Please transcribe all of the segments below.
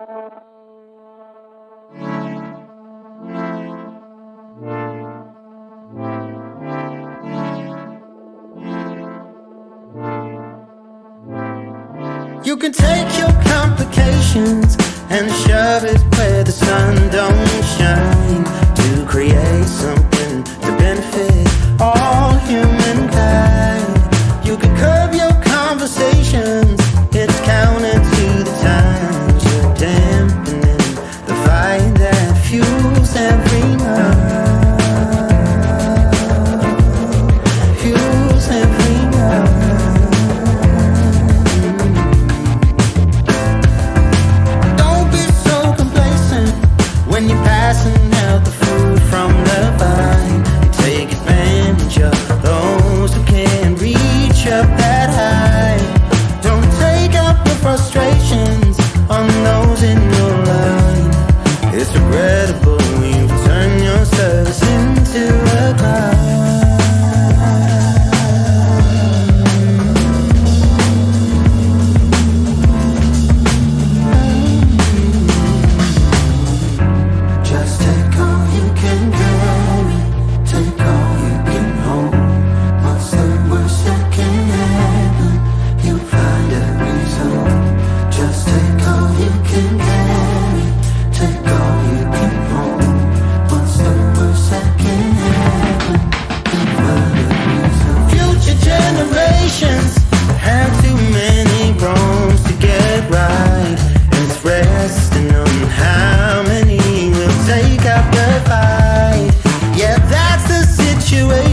You can take your complications and shove it where the sun don't shine. every night.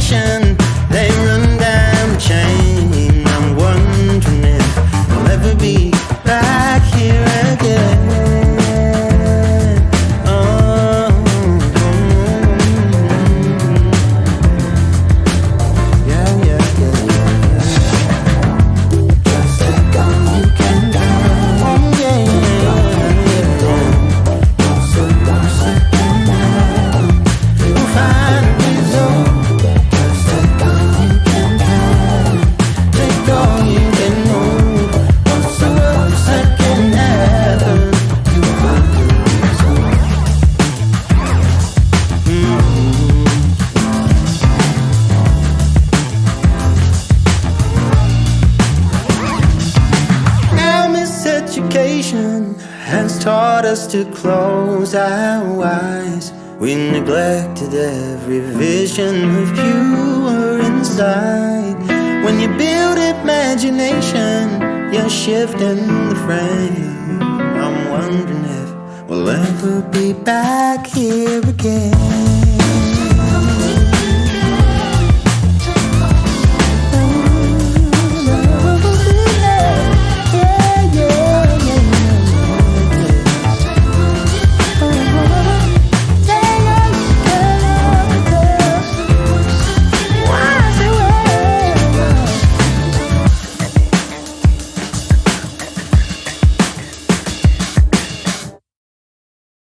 passion has taught us to close our eyes. We neglected every vision of pure inside. When you build imagination, you're shifting the frame. I'm wondering if we'll ever be back here again.